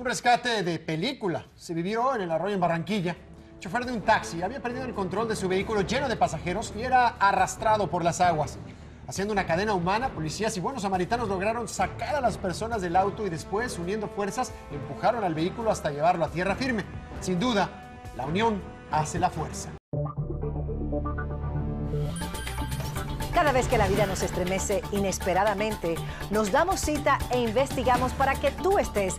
Un rescate de película se vivió en el arroyo en Barranquilla. El chofer de un taxi había perdido el control de su vehículo lleno de pasajeros y era arrastrado por las aguas. Haciendo una cadena humana, policías y buenos samaritanos lograron sacar a las personas del auto y después, uniendo fuerzas, empujaron al vehículo hasta llevarlo a tierra firme. Sin duda, la unión hace la fuerza. Cada vez que la vida nos estremece inesperadamente, nos damos cita e investigamos para que tú estés